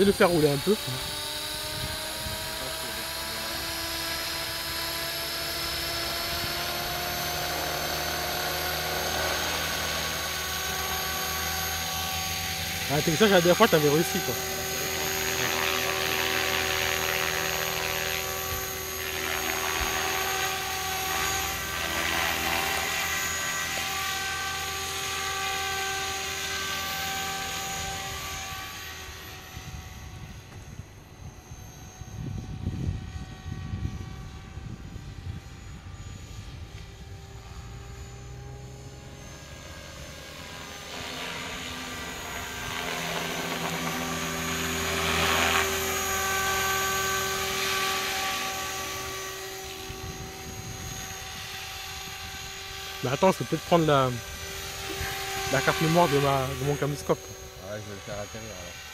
vais le faire rouler un peu. Ah, t'es ça, la dernière fois, t'avais réussi quoi. Mais attends, je peux peut-être prendre la, carte mémoire de, ma, de mon caméscope. Ouais, je vais le faire atterrir alors.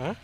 Huh?